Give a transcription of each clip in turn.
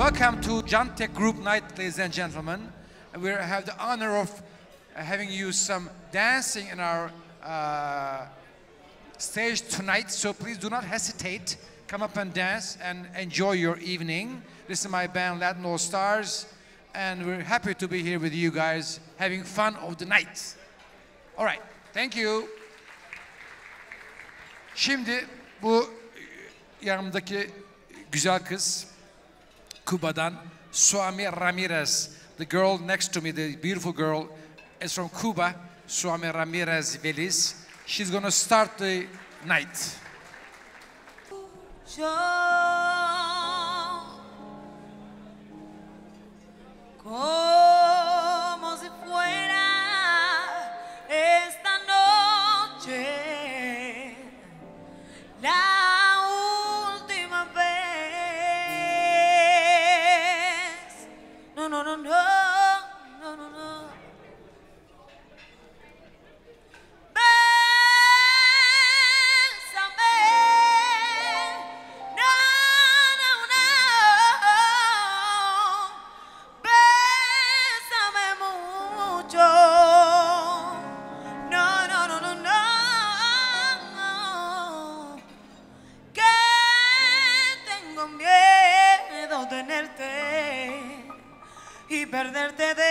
Welcome to Jantec Group Night, ladies and gentlemen. We have the honor of uh, having you some dancing in our uh, stage tonight. So please do not hesitate. Come up and dance and enjoy your evening. This is my band Latin All Stars, and we're happy to be here with you guys, having fun of the night. All right, thank you. Şimdi bu yanımdaki güzel kız Cuba'dan Suami Ramirez. The girl next to me, the beautiful girl, is from Cuba. Suami Ramirez Veliz. She's gonna start the night. verte de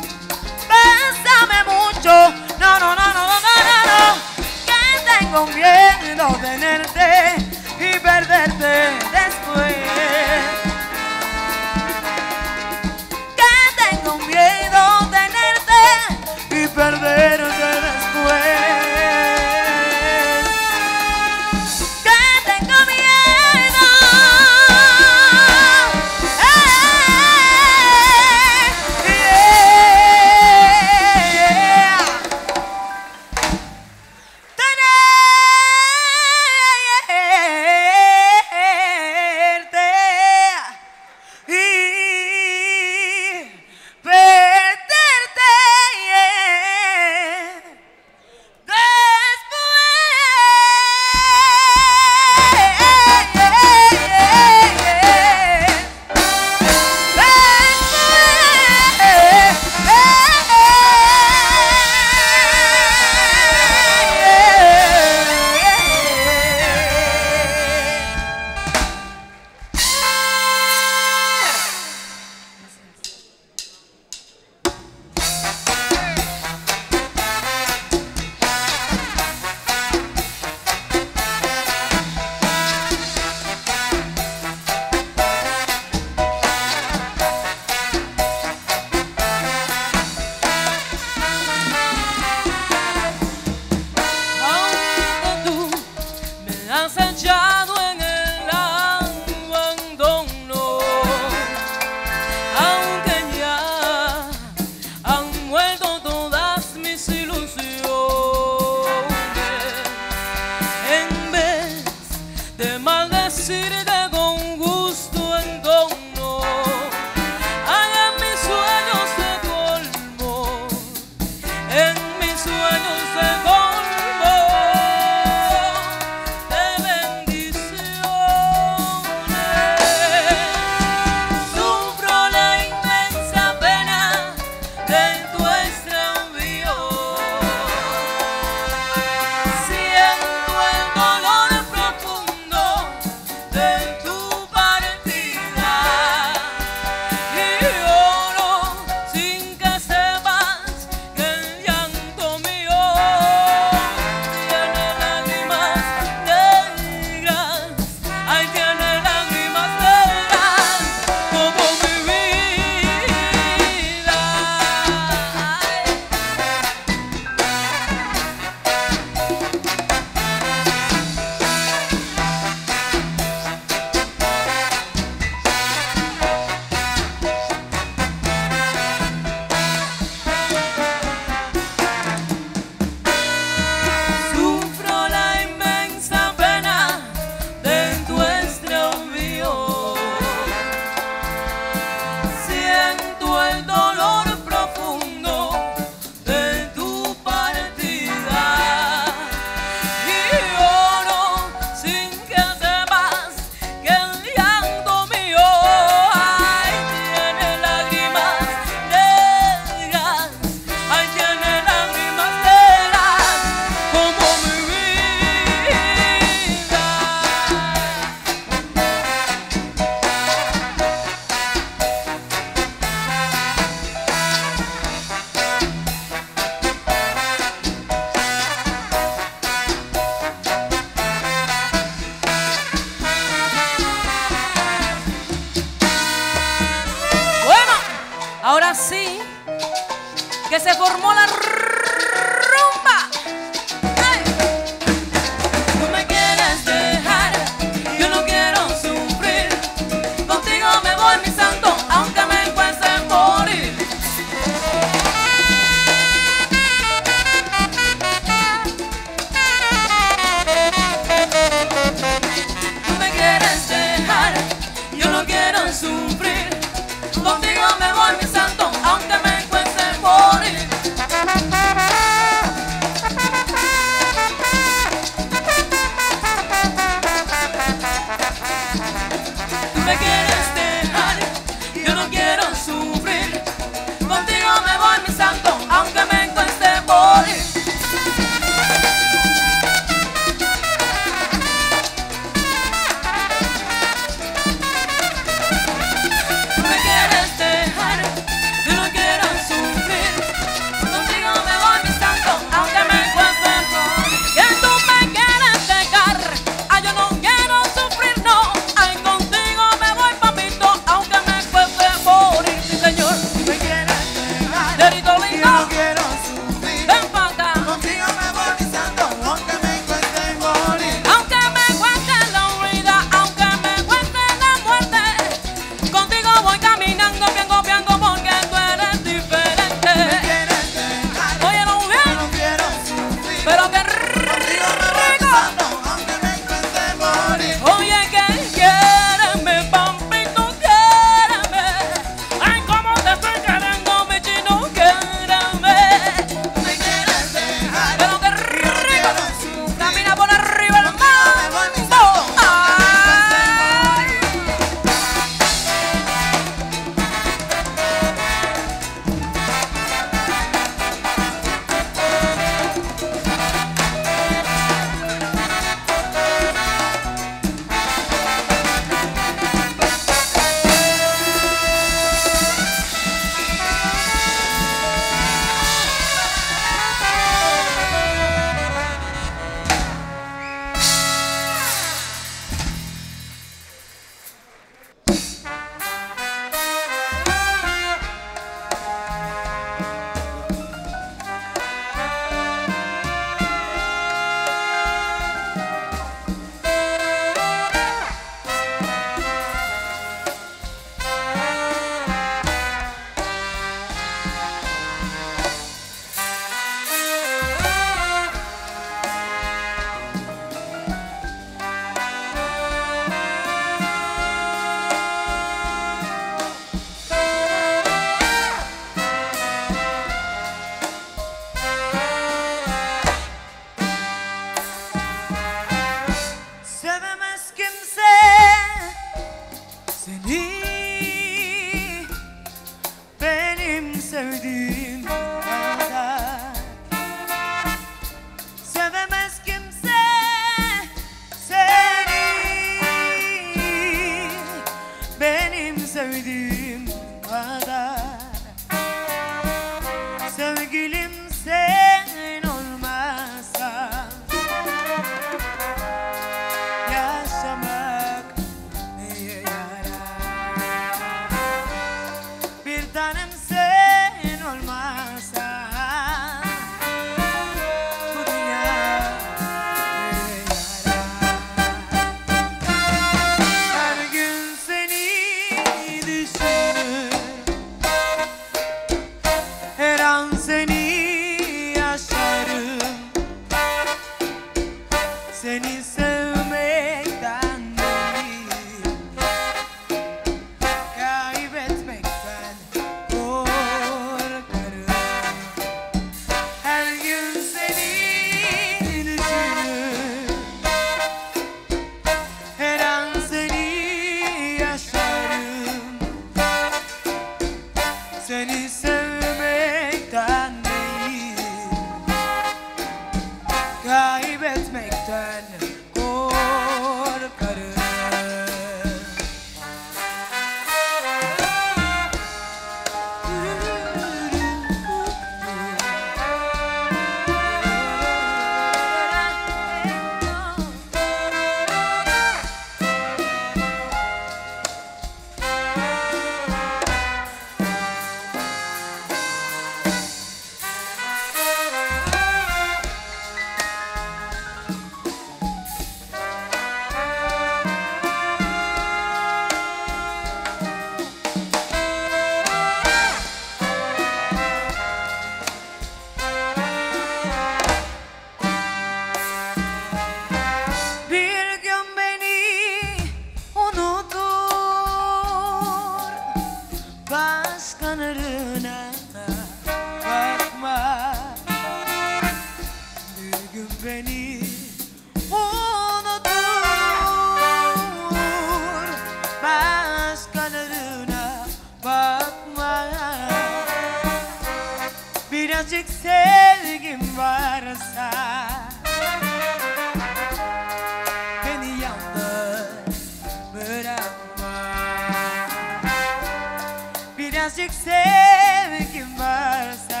Fantastic saving que us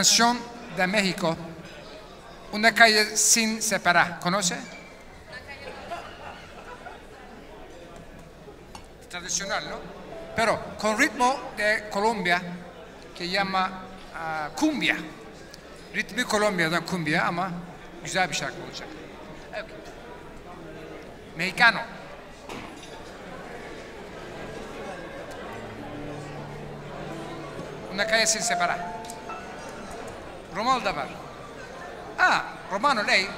canción de México. Una calle sin separar. ¿Conoce? Tradicional, ¿no? Pero con ritmo de Colombia que llama ah, cumbia. Ritmi Kolombiya'dan cumbia ama güzel bir şarkı olacak. Mexicano. Una calle sin separar. Romano da var. Ah, Romano lei?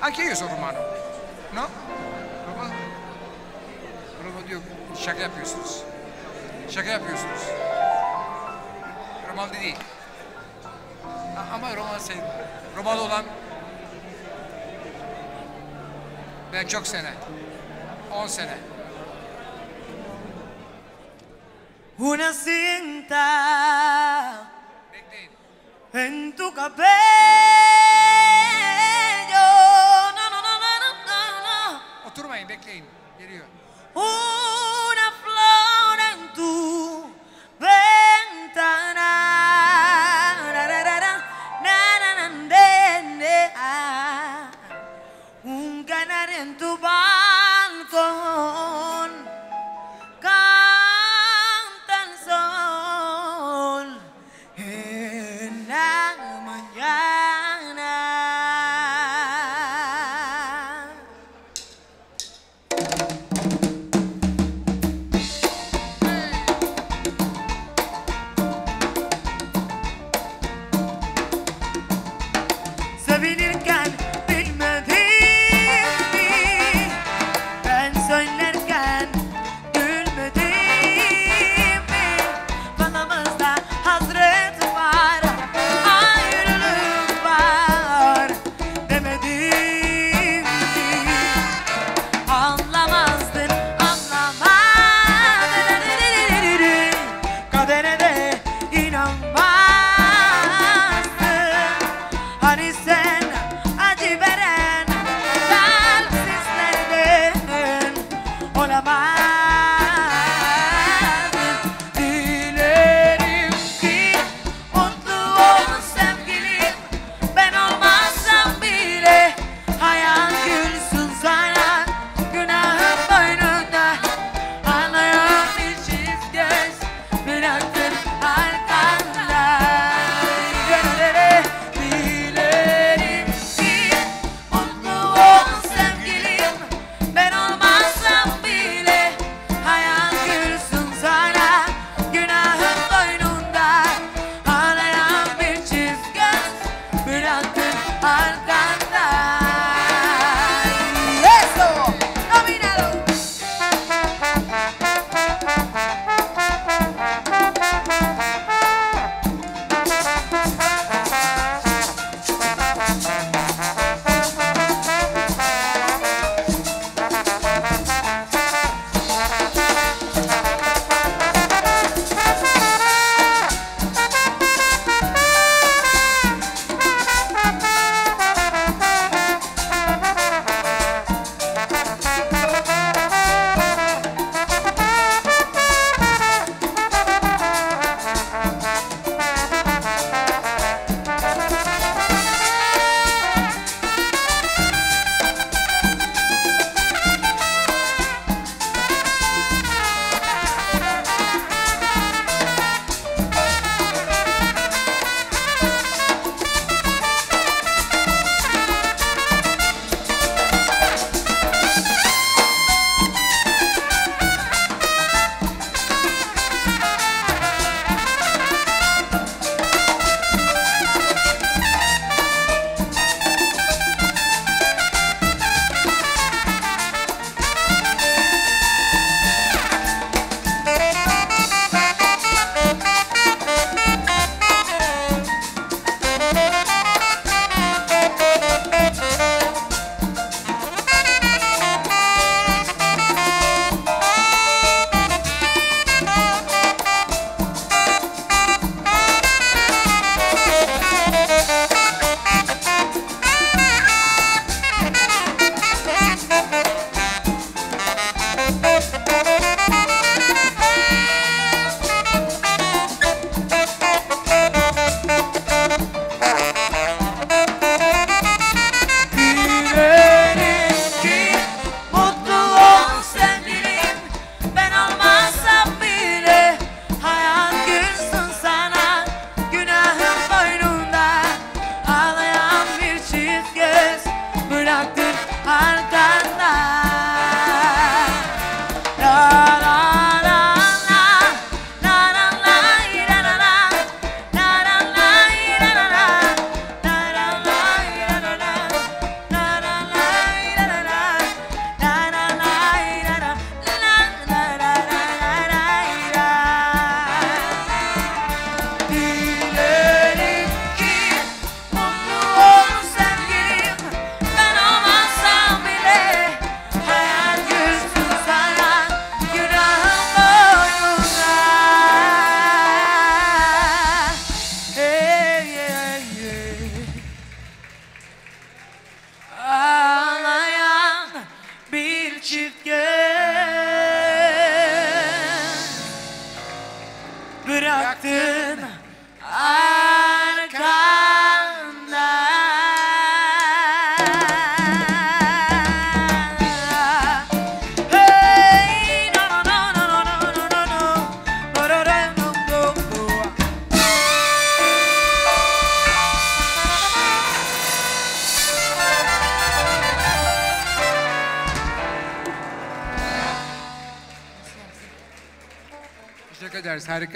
Anche io sono Romano. No? Romano? Romano diyor, şaka yapıyorsunuz. Şaka yapıyorsunuz. Romalı değil. Ama Romalı sayılır. Romalı olan ben çok sene. 10 sene. Una cinta. En tu cabello. No, no, no, no, no, no. Oturmayın bekleyin. Geliyor. Una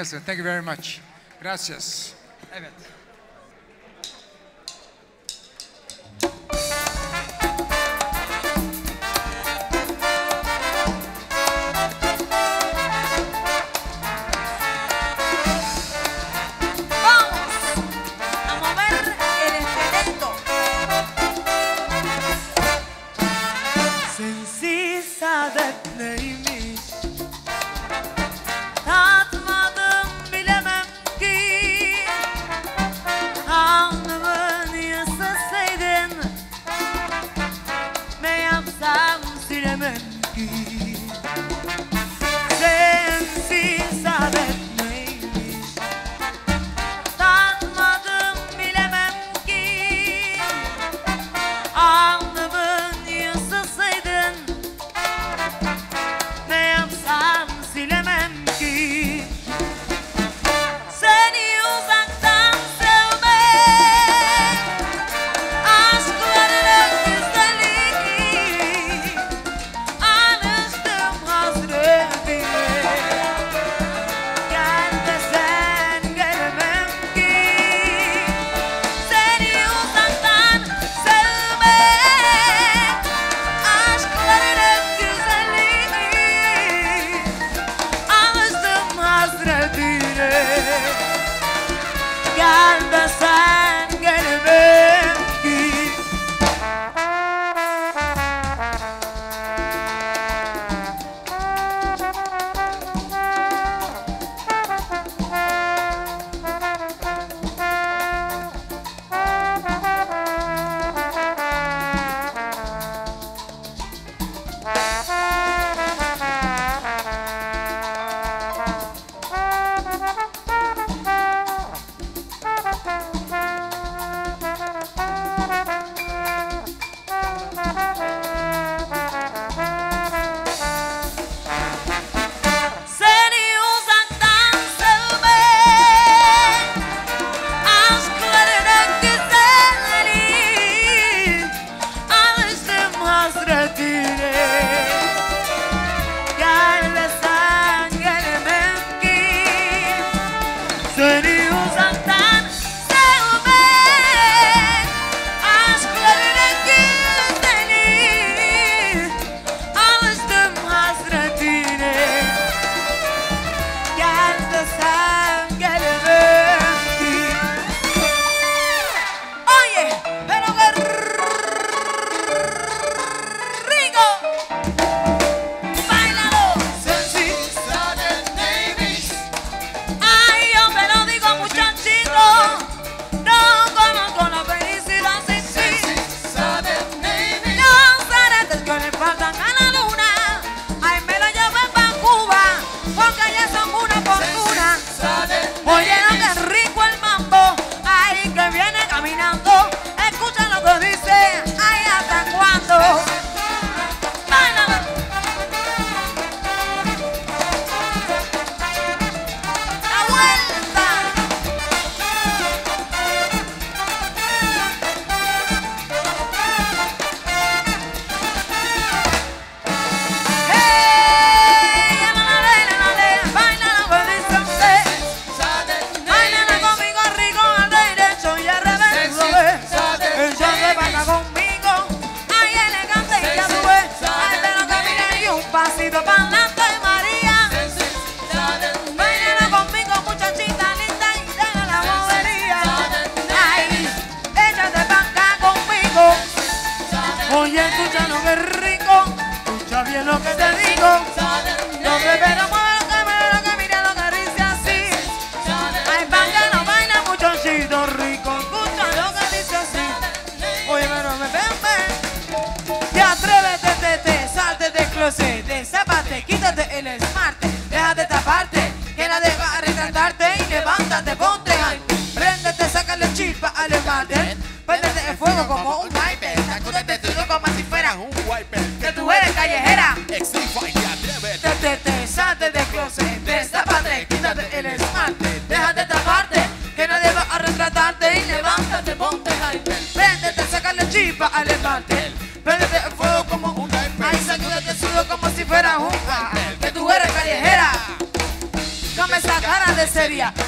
Thank you very much. Gracias.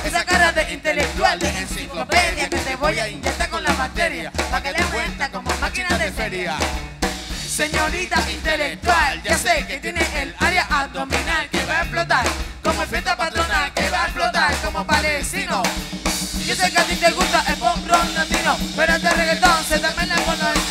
Esa cara de intelectual de enciclopedia que te voy a inyectar con la materia. Para que le vuelta como máquina de feria. Señorita intelectual, ya sé que tiene el área abdominal que va a explotar. Como el fiesta patronal que va a explotar como palestino. Yo sé que a ti te gusta el pop latino, pero este reggaetón se termina con los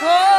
哦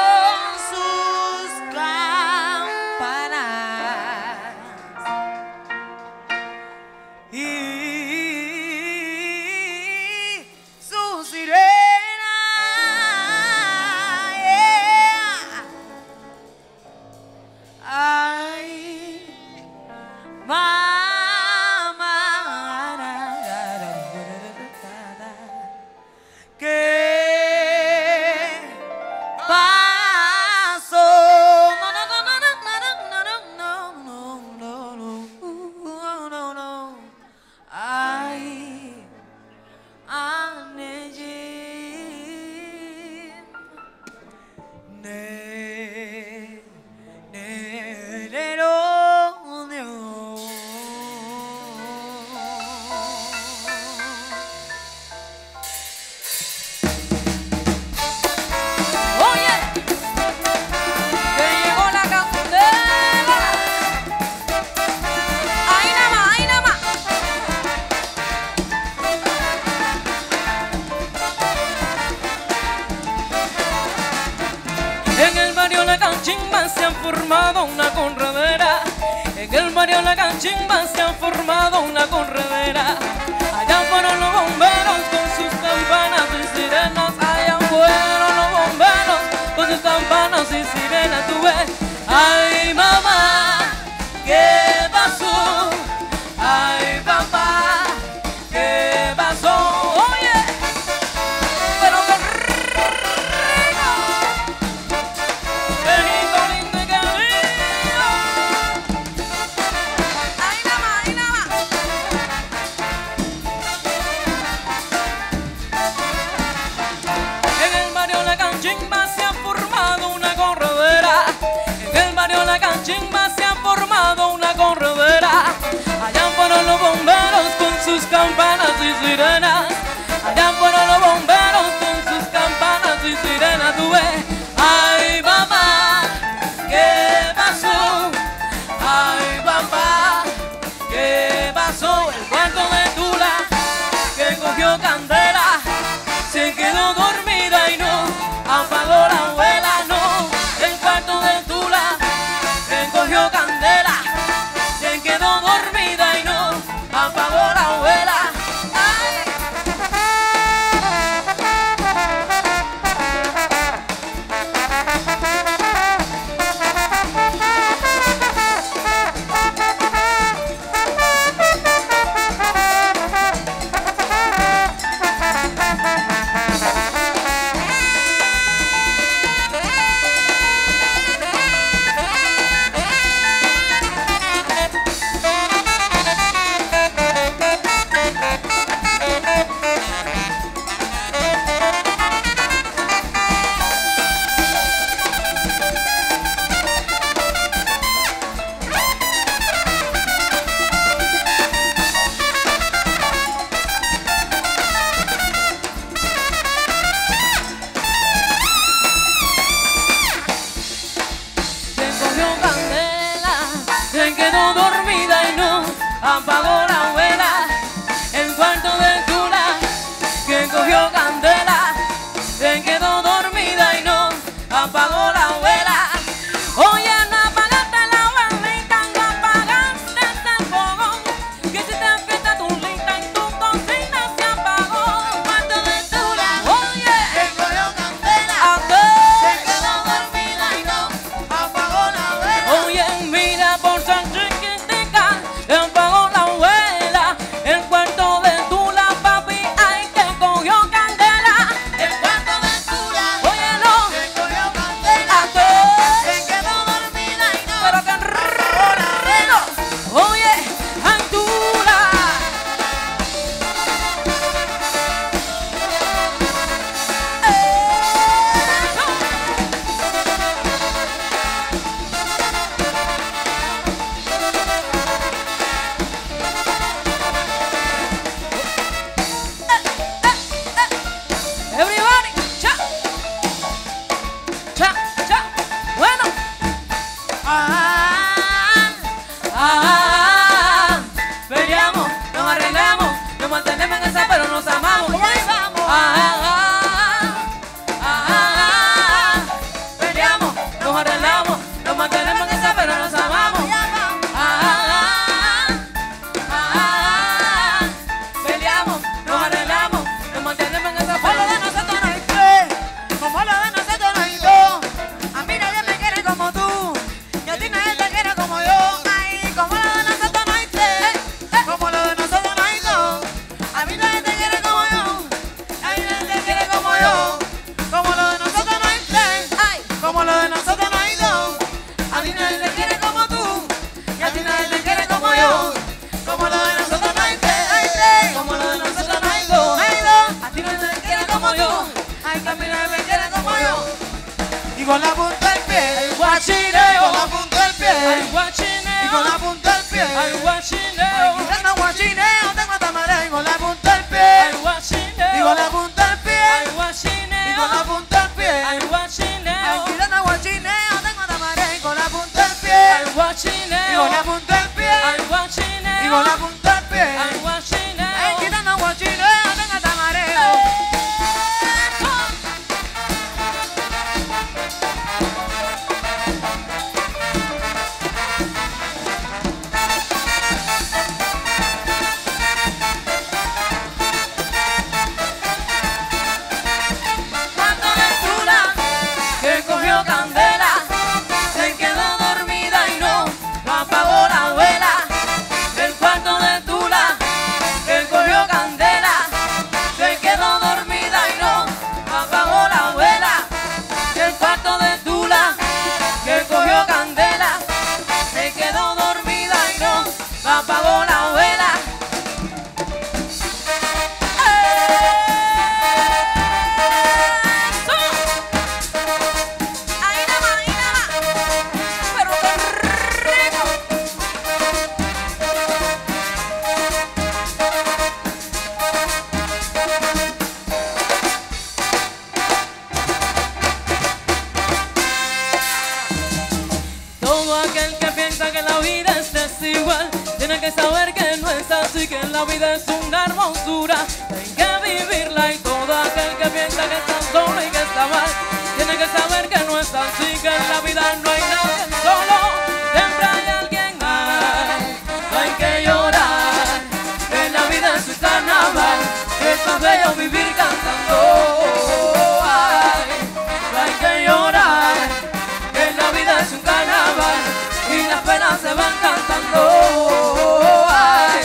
se van cantando. Ay,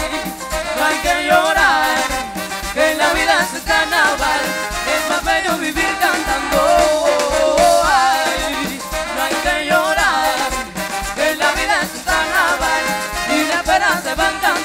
no hay que llorar, que la vida es carnaval, es más bello vivir cantando. No hay que llorar, que la vida es carnaval y las penas se van cantando.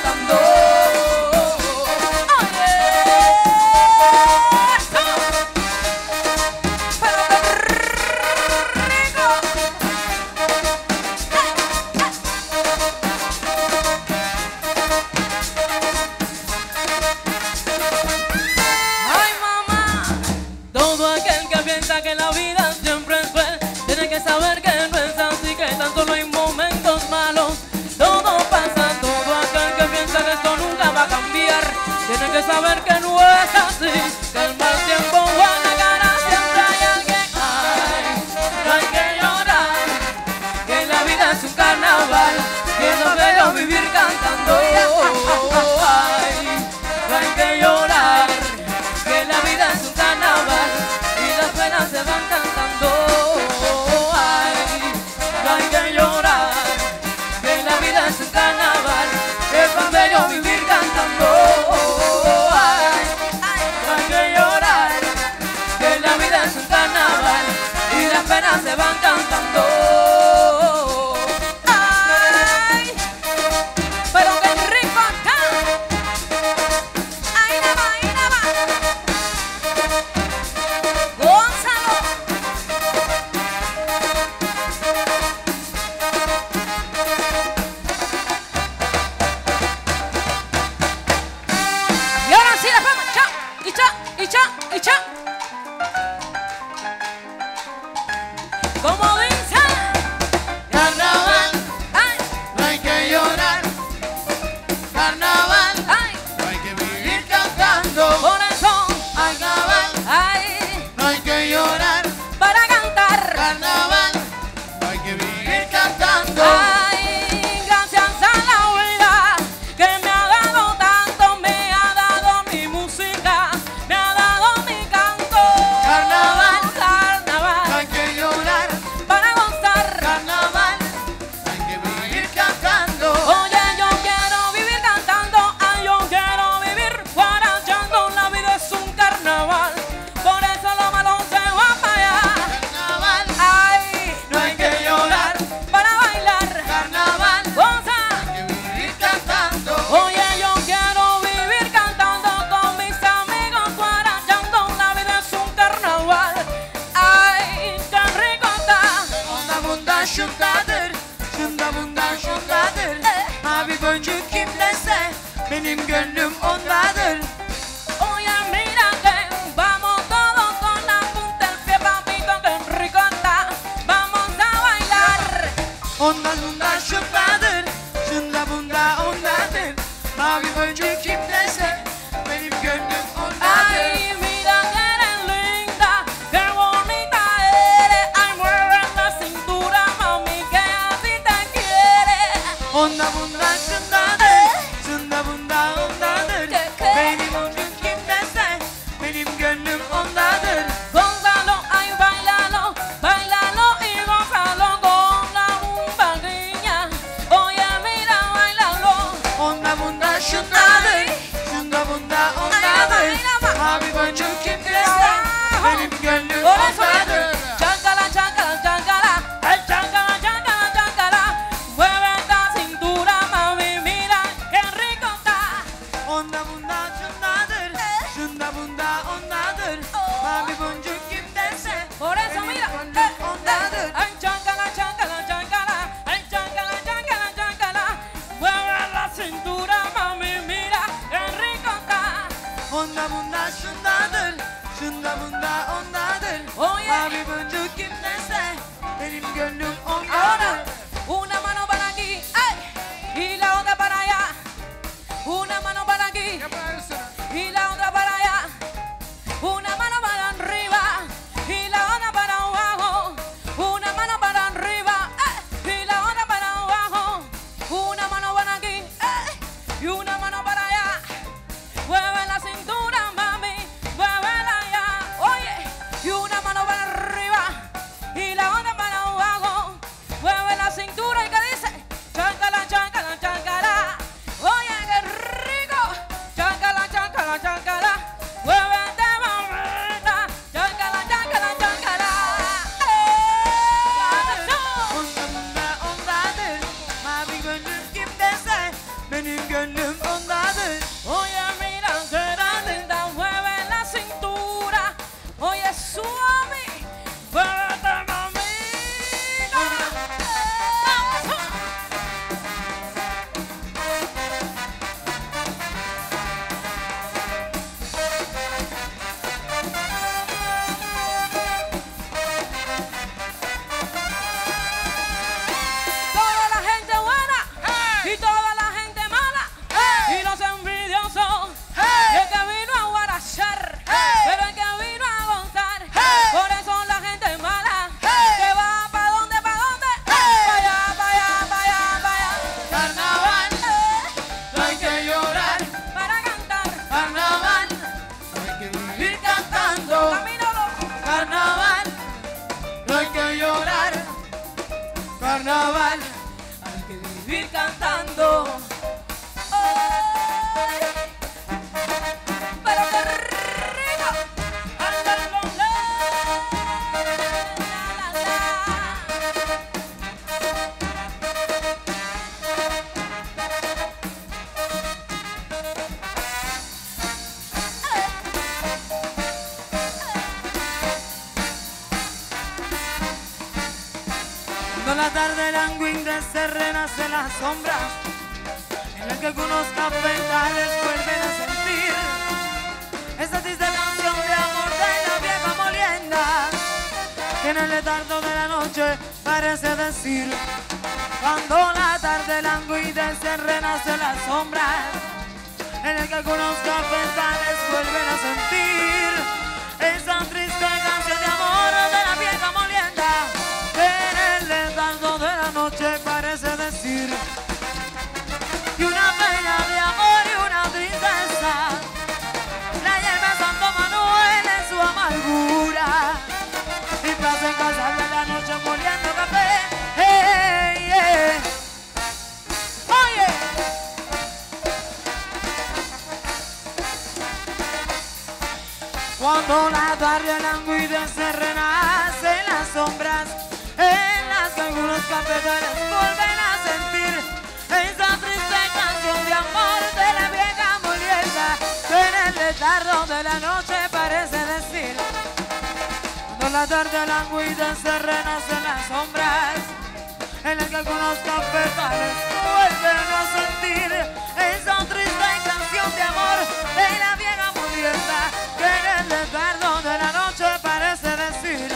huérfanos volverán a sentir esa triste canción de amor de la vieja murienta que en el desgarro de la noche parece decir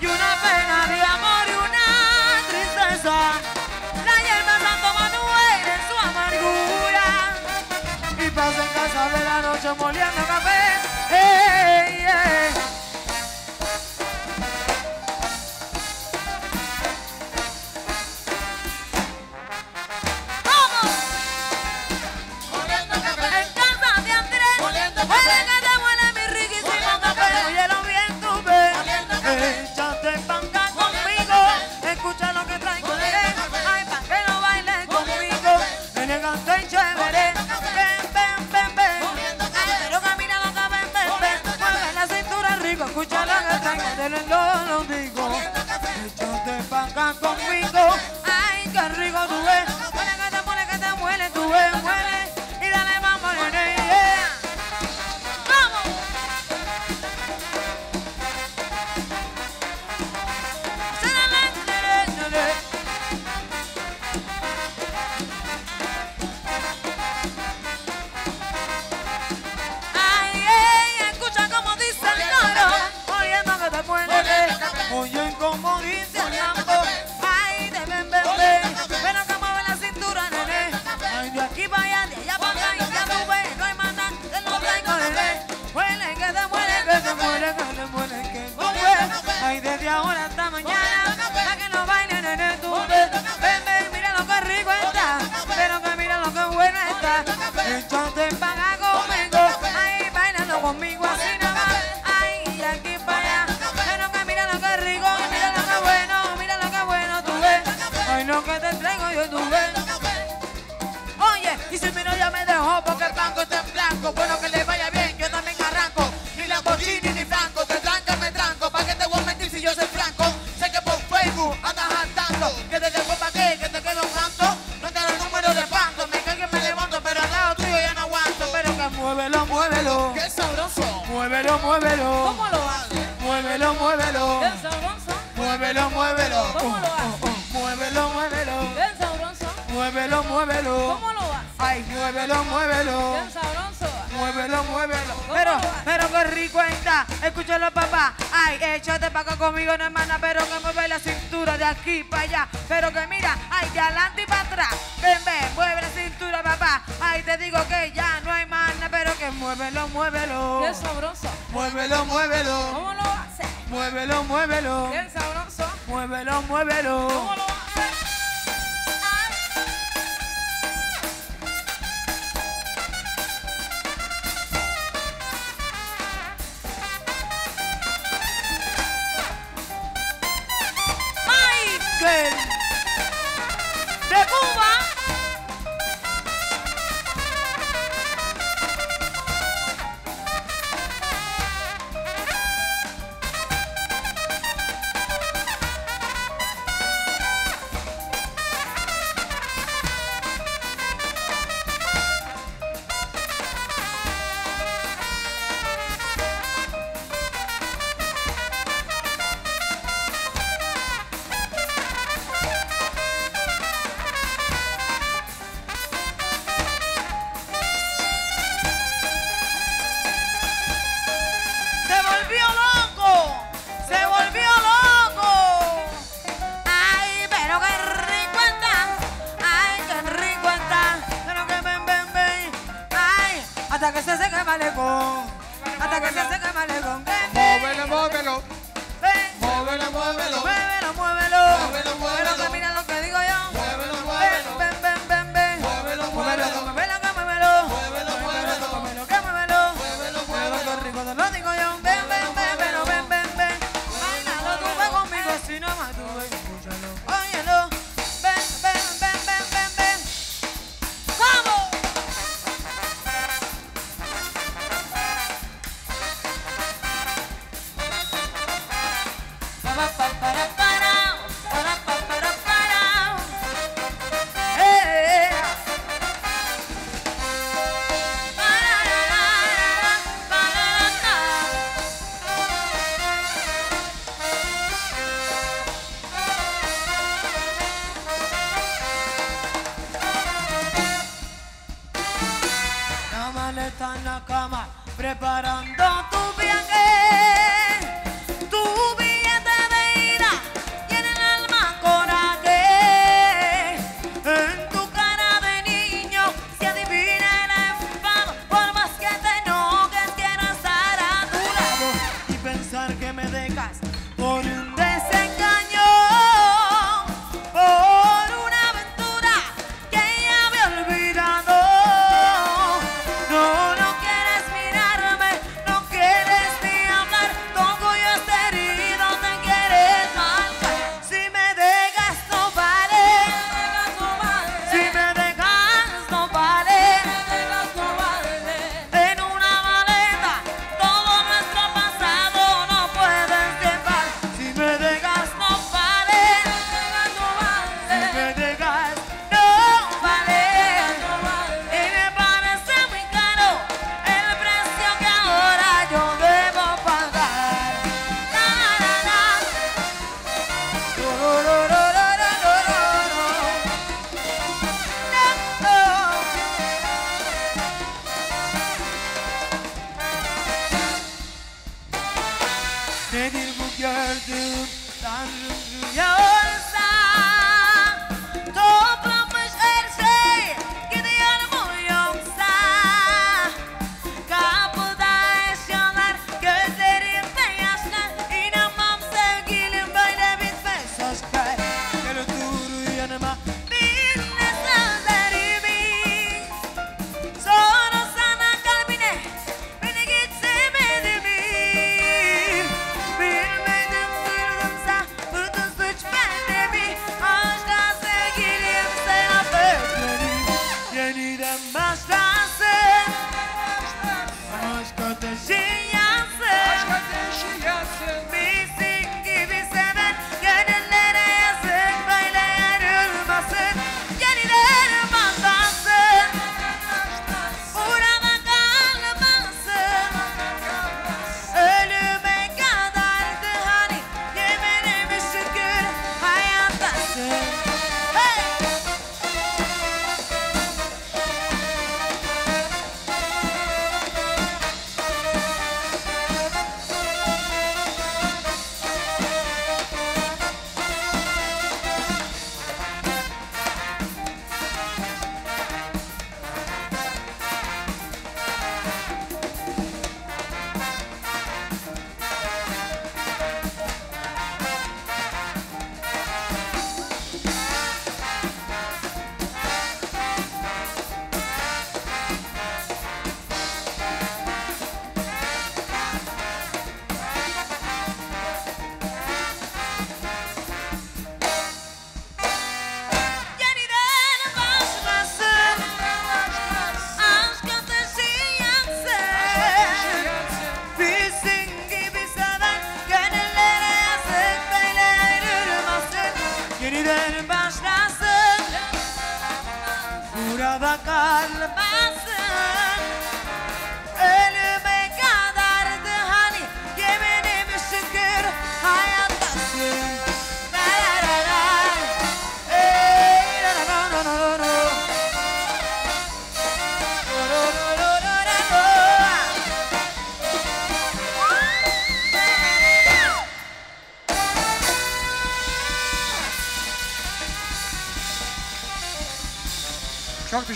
y una pena de amor y una tristeza la hierba Santo Manuel en su amargura y pasa en casa de la noche moliendo café hey, hey. muévelo, muévelo. ¿Cómo lo hago? Muévelo, muévelo. Muévelo, muévelo. Muévelo, muévelo. Muévelo, muévelo. ¿Cómo lo hago? Ay, muévelo, muévelo. Muévelo, muévelo. Pero, pero qué rico está. Escúchalo, papá. Ay, échate para acá conmigo, no hermana. Pero que mueve la cintura de aquí para allá. Pero que mira, ay, de adelante y para atrás. Ven, ven, mueve la cintura, papá. Ay, te digo que ya no hay muévelo, muévelo. Qué sabroso. Muévelo, muévelo. ¿Cómo lo haces? Muévelo, muévelo. Qué sabroso. Muévelo, muévelo. ¿Cómo lo hace.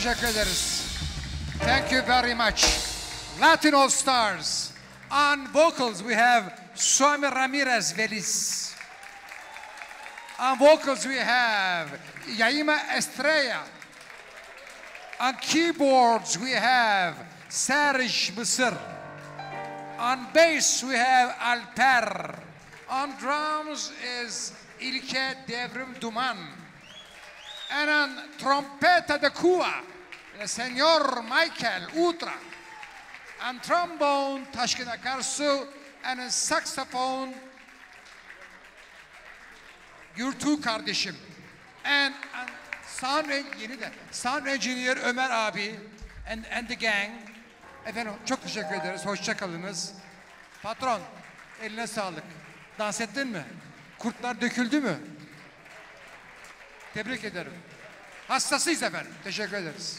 Teşekkür ederiz. Thank you very much. Latin All Stars. On vocals we have Suami Ramirez Velis. On vocals we have Yaima Estrella. On keyboards we have Serge Mısır. On bass we have Alper. On drums is İlke Devrim Duman. And on trompeta de Cuba, el señor Michael Utra. And trombone, Taşkın Akarsu. And on saxophone, Gürtuğ kardeşim. And, and sound, en- yeni de, sound engineer Ömer abi and, and the gang. Efendim çok teşekkür ederiz. Hoşça kalınız. Patron, eline sağlık. Dans ettin mi? Kurtlar döküldü mü? Tebrik ederim. Hastasıyız efendim. Teşekkür ederiz.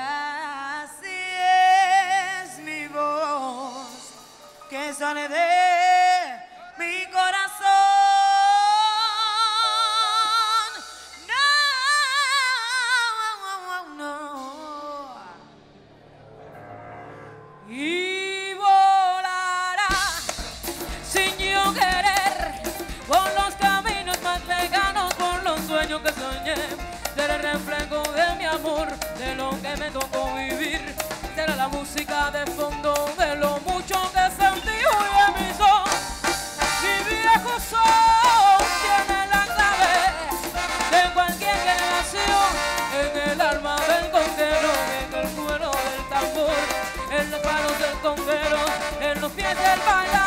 Así es mi voz que sale de mi corazón. No, no. y volará sin yo querer por los caminos más lejanos, por los sueños que soñé, el reflejo de mi amor, de lo que me tocó vivir, será la música de fondo de lo mucho que sentí hoy en mi son. Mi viejo son tiene la clave de cualquier generación. En el alma del condeno, en el cuero del tambor, en los palos del condeno, en los pies del bailador